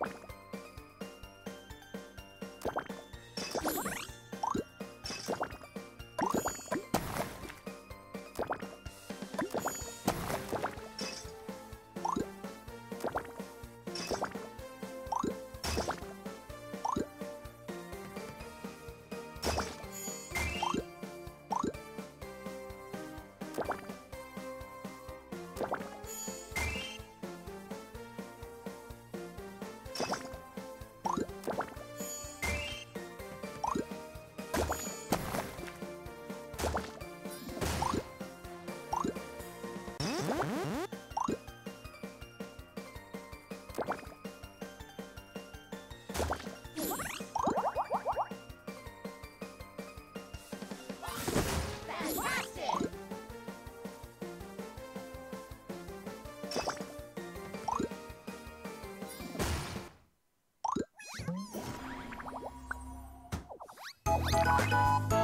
you Thank